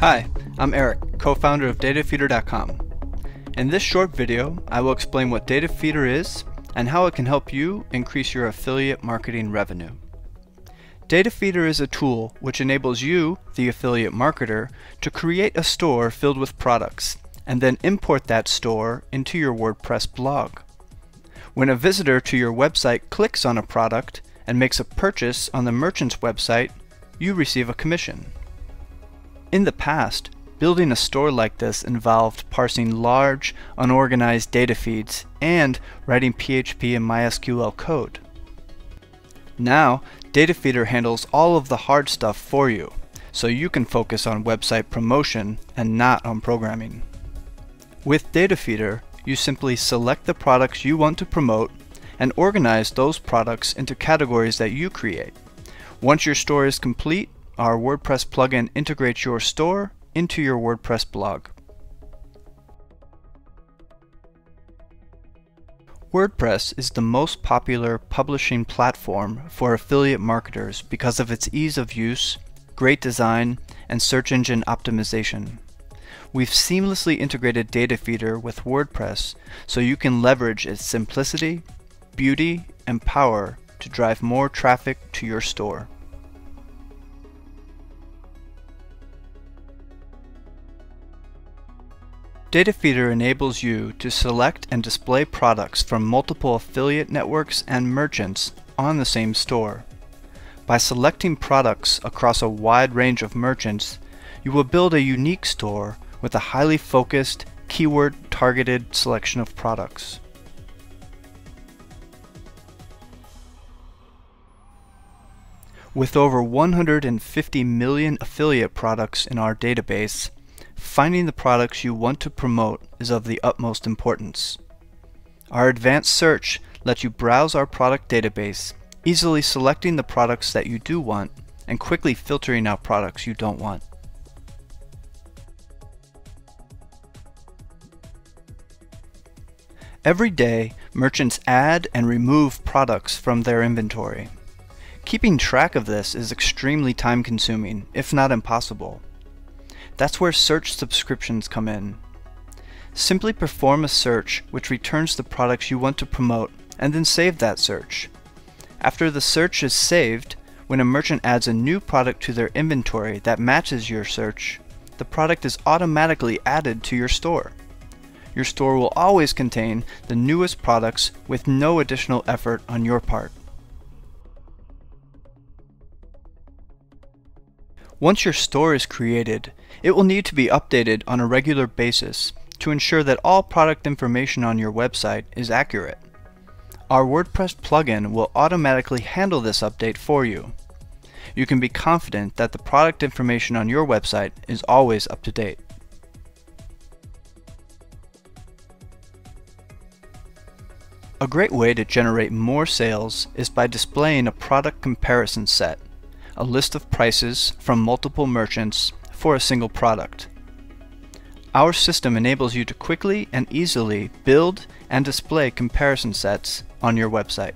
Hi, I'm Eric, co-founder of datafeedr.com. In this short video, I will explain what Datafeedr is and how it can help you increase your affiliate marketing revenue. Datafeedr is a tool which enables you, the affiliate marketer, to create a store filled with products and then import that store into your WordPress blog. When a visitor to your website clicks on a product and makes a purchase on the merchant's website, you receive a commission. In the past, building a store like this involved parsing large, unorganized data feeds and writing PHP and MySQL code. Now, Datafeedr handles all of the hard stuff for you, so you can focus on website promotion and not on programming. With Datafeedr, you simply select the products you want to promote and organize those products into categories that you create. Once your store is complete, our WordPress plugin integrates your store into your WordPress blog. WordPress is the most popular publishing platform for affiliate marketers because of its ease of use, great design, and search engine optimization. We've seamlessly integrated Datafeedr with WordPress so you can leverage its simplicity, beauty, and power to drive more traffic to your store. Datafeedr enables you to select and display products from multiple affiliate networks and merchants on the same store. By selecting products across a wide range of merchants, you will build a unique store with a highly focused, keyword-targeted selection of products. With over 150 million affiliate products in our database, Finding the products you want to promote is of the utmost importance. Our advanced search lets you browse our product database, easily selecting the products that you do want and quickly filtering out products you don't want. Every day, merchants add and remove products from their inventory. Keeping track of this is extremely time consuming, if not impossible. That's where search subscriptions come in. Simply perform a search which returns the products you want to promote and then save that search. After the search is saved, when a merchant adds a new product to their inventory that matches your search, the product is automatically added to your store. Your store will always contain the newest products with no additional effort on your part. Once your store is created, it will need to be updated on a regular basis to ensure that all product information on your website is accurate. Our WordPress plugin will automatically handle this update for you. You can be confident that the product information on your website is always up to date. A great way to generate more sales is by displaying a product comparison set a list of prices from multiple merchants for a single product. Our system enables you to quickly and easily build and display comparison sets on your website.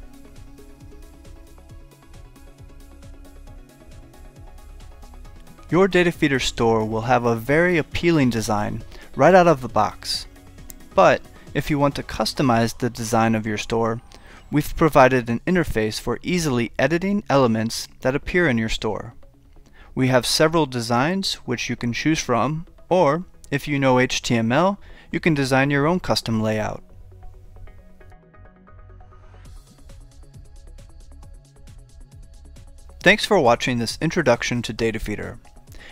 Your Datafeedr store will have a very appealing design right out of the box. But if you want to customize the design of your store, we've provided an interface for easily editing elements that appear in your store. We have several designs which you can choose from, or if you know HTML, you can design your own custom layout. Thanks for watching this introduction to Datafeedr.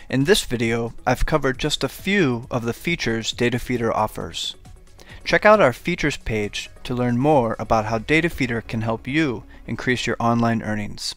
In this video, I've covered just a few of the features Datafeedr offers. Check out our features page to learn more about how Datafeedr can help you increase your online earnings.